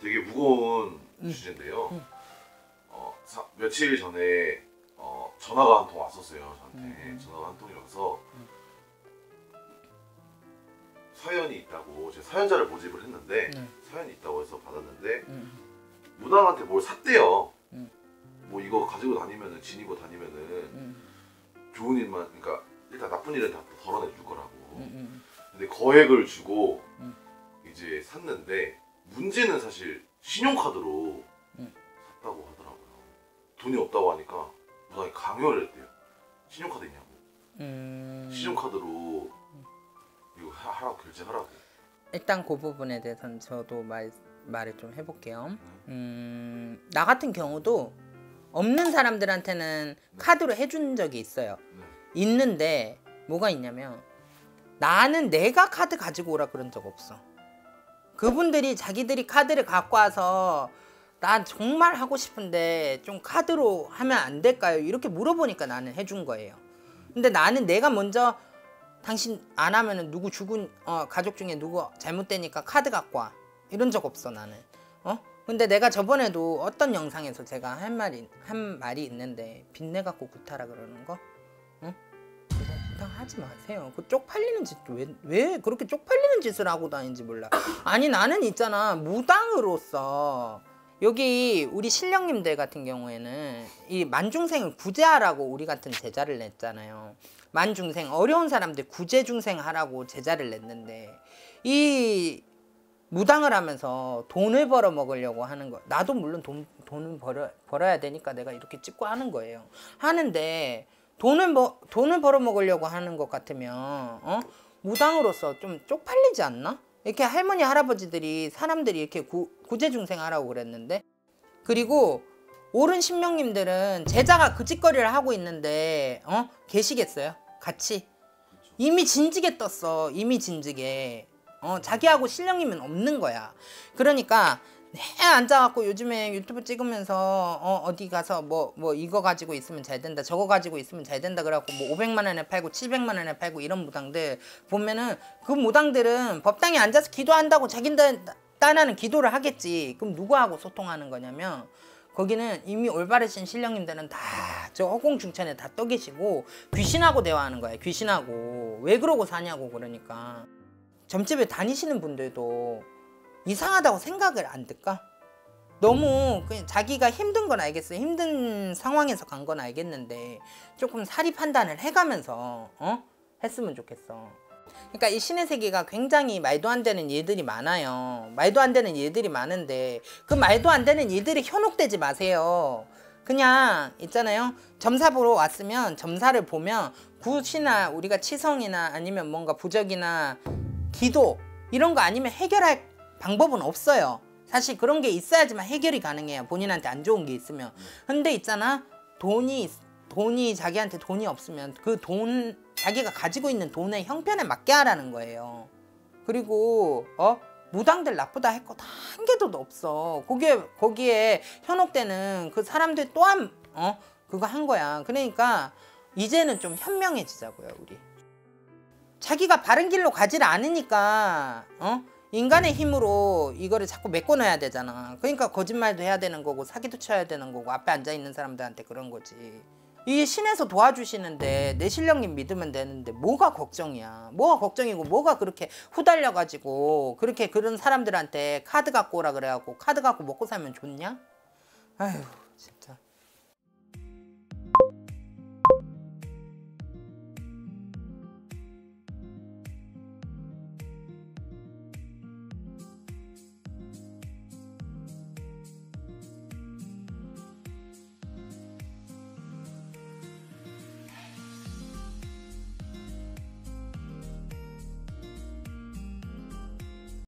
되게 무거운 음. 주제인데요. 음. 어, 사- 며칠 전에 어, 전화가 한 통 왔었어요. 저한테 음. 전화가 한 통이 와서 사연이 있다고 제 사연자를 모집을 했는데 네. 사연이 있다고 해서 받았는데 음. 무당한테 뭘 샀대요. 음. 뭐 이거 가지고 다니면은 지니고 다니면은 음. 좋은 일만 그러니까 일단 나쁜 일은 다 덜어내 줄 거라고. 음. 근데 거액을 주고 음. 이제 샀는데 문제는 사실 신용카드로 음. 샀다고 하더라고요. 돈이 없다고 하니까 무당이 강요를 했대요. 신용카드 있냐고. 음. 신용카드로 이거 하- 하라고 결제하라고. 일단 그 부분에 대해서는 저도 말 말을 좀 해볼게요. 음, 나 같은 경우도 없는 사람들한테는 카드로 해준 적이 있어요. 네. 있는데 뭐가 있냐면 나는 내가 카드 가지고 오라 그런 적 없어. 그분들이 자기들이 카드를 갖고 와서 난 정말 하고 싶은데 좀 카드로 하면 안 될까요? 이렇게 물어보니까 나는 해준 거예요. 근데 나는 내가 먼저 당신 안 하면은 누구 죽은 어, 가족 중에 누구 잘못되니까 카드 갖고 와 이런 적 없어 나는 어 근데 내가 저번에도 어떤 영상에서 제가 한 말이 한 말이 있는데 빚내 갖고 구타라 그러는 거 어? 부탁 하지 마세요 그 쪽팔리는 짓도 왜, 왜 그렇게 쪽팔리는 짓을 하고 다니는지 몰라 아니 나는 있잖아 무당으로서 여기 우리 신령님들 같은 경우에는 이 만중생을 구제하라고 우리 같은 제자를 냈잖아요. 만중생 어려운 사람들 구제 중생 하라고 제자를 냈는데 이 무당을 하면서 돈을 벌어 먹으려고 하는 거 나도 물론 돈 돈을 벌어 벌어야 되니까 내가 이렇게 찍고 하는 거예요. 하는데 돈을 뭐 돈을 벌어 먹으려고 하는 것 같으면 어? 무당으로서 좀 쪽팔리지 않나? 이렇게 할머니 할아버지들이 사람들이 이렇게 구, 구제 중생 하라고 그랬는데. 그리고 옳은 신명님들은 제자가 그 짓거리를 하고 있는데 어? 계시겠어요? 같이? 이미 진지게 떴어 이미 진지게. 어 자기하고 신령님은 없는 거야. 그러니까 내 앉아갖고 요즘에 유튜브 찍으면서 어 어디 가서 뭐뭐 이거 가지고 있으면 잘 된다 저거 가지고 있으면 잘 된다 그래갖고 뭐 500만 원에 팔고 700만 원에 팔고 이런 무당들 보면은 그 무당들은 법당에 앉아서 기도한다고 자기들 딴하는 기도를 하겠지. 그럼 누구하고 소통하는 거냐면 거기는 이미 올바르신 신령님들은 다 저 허공중천에 다 떠 계시고 귀신하고 대화하는 거야 귀신하고. 왜 그러고 사냐고 그러니까. 점집에 다니시는 분들도 이상하다고 생각을 안 들까? 너무 그냥 자기가 힘든 건 알겠어요. 힘든 상황에서 간 건 알겠는데 조금 사리 판단을 해가면서 어? 했으면 좋겠어. 그러니까 이 신의 세계가 굉장히 말도 안 되는 일들이 많아요. 말도 안 되는 일들이 많은데 그 말도 안 되는 일들이 현혹되지 마세요. 그냥 있잖아요. 점사 보러 왔으면 점사를 보면 굿이나 우리가 치성이나 아니면 뭔가 부적이나 기도 이런 거 아니면 해결할 방법은 없어요. 사실 그런 게 있어야지만 해결이 가능해요. 본인한테 안 좋은 게 있으면. 근데 있잖아. 돈이 있- 돈이 자기한테 돈이 없으면 그 돈 자기가 가지고 있는 돈의 형편에 맞게 하라는 거예요. 그리고 어 무당들 나쁘다 할거다한 개도 없어. 거기에 거기에 현혹되는 그 사람들 또한 어 그거 한 거야. 그러니까 이제는 좀 현명해지자고요, 우리. 자기가 바른 길로 가지를 않으니까 어 인간의 힘으로 이거를 자꾸 메꿔놔야 되잖아. 그러니까 거짓말도 해야 되는 거고 사기도 쳐야 되는 거고 앞에 앉아 있는 사람들한테 그런 거지. 이 신에서 도와주시는데 내 신령님 믿으면 되는데 뭐가 걱정이야. 뭐가 걱정이고 뭐가 그렇게 후달려 가지고 그렇게 그런 사람들한테 카드 갖고 오라 그래갖고 카드 갖고 먹고 살면 좋냐? 아휴